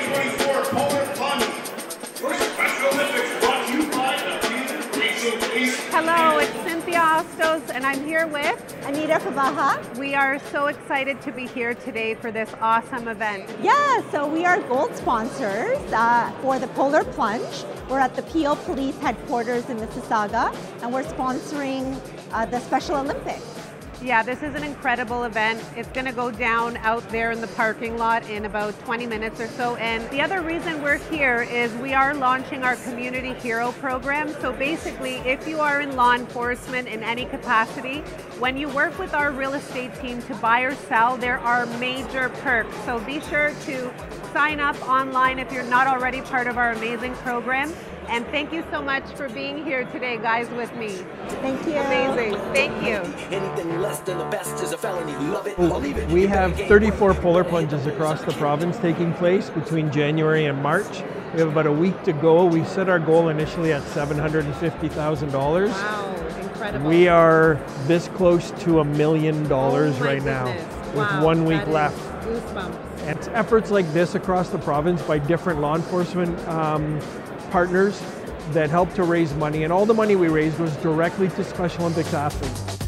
2024 Polar Plunge. Your Special Olympics brought to you by the Peel Police. Hello, it's Cynthia Ostos, and I'm here with. Anita Favaha. We are so excited to be here today for this awesome event. Yeah, so we are gold sponsors uh, for the Polar Plunge. We're at the Peel Police headquarters in Mississauga, and we're sponsoring uh, the Special Olympics. Yeah, this is an incredible event. It's going to go down out there in the parking lot in about 20 minutes or so. And the other reason we're here is we are launching our Community Hero program. So basically, if you are in law enforcement in any capacity, when you work with our real estate team to buy or sell, there are major perks. So be sure to sign up online if you're not already part of our amazing program. And thank you so much for being here today, guys, with me. Thank you. Amazing. Thank you. Anything less than the best is a felony. Love it or leave it. We have 34 polar plunges across the province taking place between January and March. We have about a week to go. We set our goal initially at $750,000. Wow, incredible. We are this close to a million dollars Oh my right now goodness. with one week left. Goosebumps. And efforts like this across the province by different law enforcement um, partners that help to raise money. And all the money we raised was directly to Special Olympics athletes.